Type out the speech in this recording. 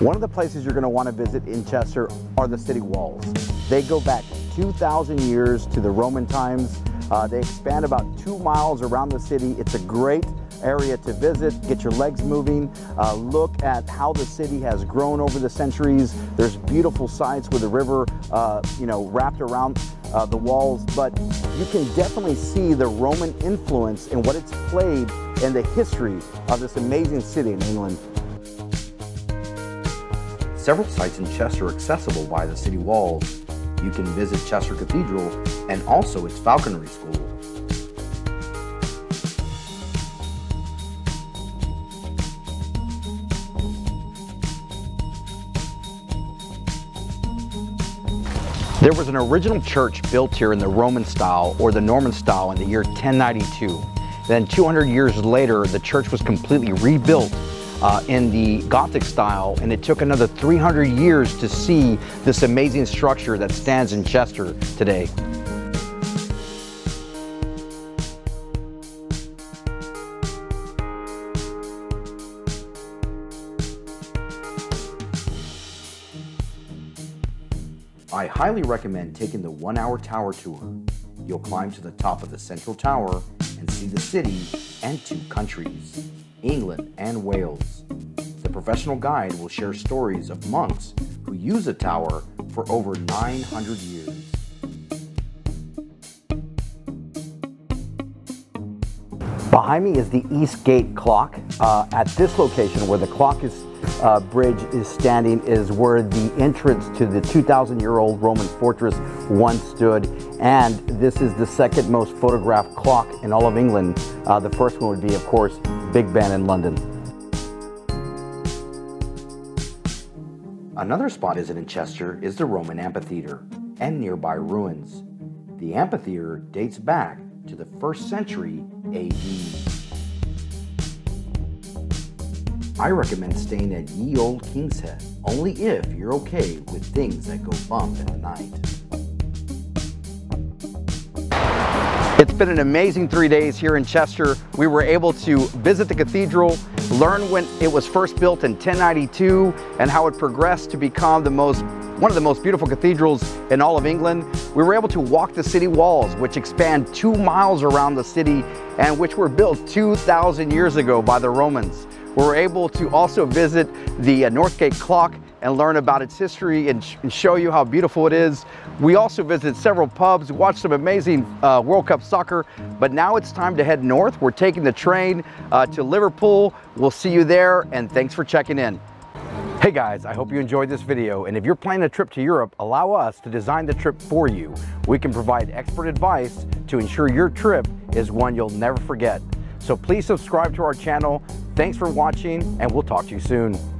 One of the places you're going to want to visit in Chester are the city walls. They go back 2,000 years to the Roman times. Uh, they expand about two miles around the city. It's a great area to visit, get your legs moving, uh, look at how the city has grown over the centuries. There's beautiful sites with the river, uh, you know, wrapped around uh, the walls, but you can definitely see the Roman influence in what it's played in the history of this amazing city in England. Several sites in Chester are accessible by the city walls. You can visit Chester Cathedral and also its Falconry School. There was an original church built here in the Roman style or the Norman style in the year 1092. Then 200 years later, the church was completely rebuilt uh, in the Gothic style, and it took another 300 years to see this amazing structure that stands in Chester today. I highly recommend taking the one hour tower tour. You'll climb to the top of the central tower and see the city and two countries, England and Wales. The professional guide will share stories of monks who use the tower for over 900 years. Behind me is the Eastgate clock. Uh, at this location where the clock is uh, bridge is standing is where the entrance to the 2,000 year old Roman fortress once stood. And this is the second most photographed clock in all of England. Uh, the first one would be, of course, Big Ben in London. Another spot is in Chester is the Roman Amphitheater and nearby ruins. The amphitheater dates back to the first century AD. I recommend staying at Ye Olde King's Head, only if you're okay with things that go bump in the night. It's been an amazing three days here in Chester. We were able to visit the cathedral, learn when it was first built in 1092 and how it progressed to become the most one of the most beautiful cathedrals in all of England. We were able to walk the city walls, which expand two miles around the city and which were built 2,000 years ago by the Romans. We were able to also visit the uh, Northgate clock and learn about its history and, sh and, show you how beautiful it is. We also visited several pubs, watched some amazing uh, World Cup soccer, but now it's time to head north. We're taking the train uh, to Liverpool. We'll see you there and thanks for checking in. Hey guys, I hope you enjoyed this video and if you're planning a trip to Europe, allow us to design the trip for you. We can provide expert advice to ensure your trip is one you'll never forget. So please subscribe to our channel. Thanks for watching and we'll talk to you soon.